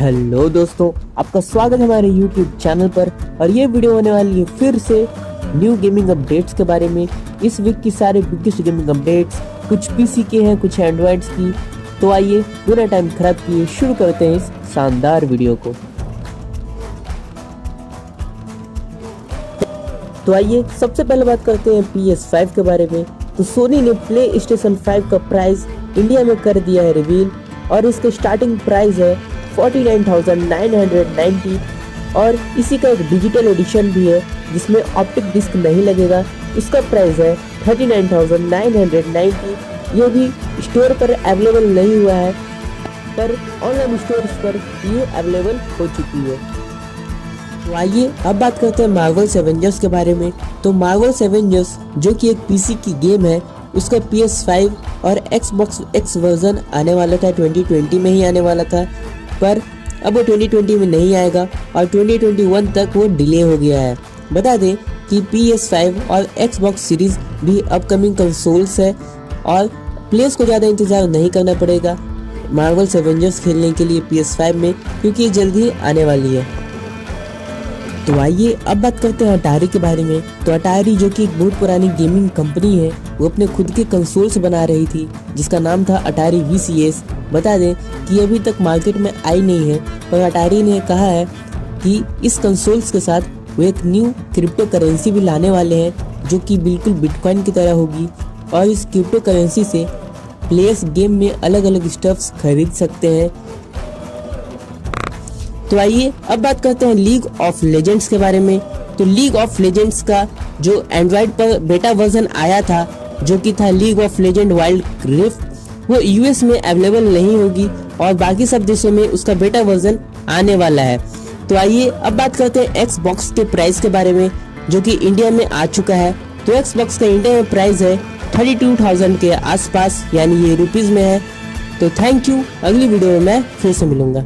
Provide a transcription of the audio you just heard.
Hello दोस्तों, आपका स्वागत है हमारे YouTube चैनल पर और ये वीडियो होने वाली है फिर से न्यू गेमिंग अपडेट्स के बारे में। इस वीक की सारे बिगेस्ट गेमिंग अपडेट्स कुछ पीसी के हैं, कुछ एंड्रॉइड्स की। तो आइए बिना टाइम खराब किए, शुरू करते हैं इस शानदार वीडियो को। तो आइए, सबसे पहले बात करते हैं PS5 के बारे में। तो सोनी ने प्ले स्टेशन फाइव का प्राइस इंडिया में कर दिया है रिवील और इसका स्टार्टिंग प्राइस है 49,990 और इसी का एक डिजिटल एडिशन भी है जिसमें ऑप्टिक डिस्क नहीं लगेगा। इसका प्राइस है 39,990 ये भी स्टोर पर अवेलेबल नहीं हुआ है पर ऑनलाइन स्टोर्स पर ये अवेलेबल हो चुकी है। तो आइए अब बात करते हैं मार्वल्स एवेंजर्स के बारे में। तो मार्वल्स एवेंजर्स जो कि एक पीसी की गेम है उसका PS5 और एक्स बॉक्स एक्स वर्जन आने वाला था 2020 में ही आने वाला था। पर। अब वो 2020 में नहीं आएगा और 2021 तक वो डिले हो गया है। बता दें कि पी एस फाइव और एक्स बॉक्स सीरीज़ भी अपकमिंग कंसोल्स है और प्लेयर्स को ज़्यादा इंतज़ार नहीं करना पड़ेगा। मार्वल्स एवेंजर्स खेलने के लिए पी एस फाइव में, क्योंकि जल्द ही आने वाली है। तो आइए अब बात करते हैं अटारी के बारे में। तो अटारी जो कि एक बहुत पुरानी गेमिंग कंपनी है, वो अपने खुद के कंसोल्स बना रही थी, जिसका नाम था अटारी वीसीएस बता दें कि अभी तक मार्केट में आई नहीं है, पर अटारी ने कहा है कि इस कंसोल्स के साथ वो एक न्यू क्रिप्टो करेंसी भी लाने वाले हैं, जो कि बिल्कुल बिटकॉइन की तरह होगी, और इस क्रिप्टो करेंसी से प्लेयर्स गेम में अलग अलग स्टफ्स खरीद सकते हैं तो आइए अब बात करते हैं लीग ऑफ़ लेजेंड्स के बारे में। तो लीग ऑफ़ लेजेंड्स का जो एंड्रॉयड पर बेटा वर्जन आया था, जो कि था League of Legends Wild Rift वो यूएस में अवेलेबल नहीं होगी और बाकी सब देशों में उसका बेटा वर्जन आने वाला है। तो आइए अब बात करते हैं एक्स बॉक्स के प्राइस के बारे में, जो कि इंडिया में आ चुका है। तो एक्स बॉक्स का इंडिया में प्राइस है थर्टी टू थाउज़ेंड के आसपास, यानी ये रुपीज़ में है। तो थैंक यू अगली वीडियो में मैं फिर से मिलूँगा।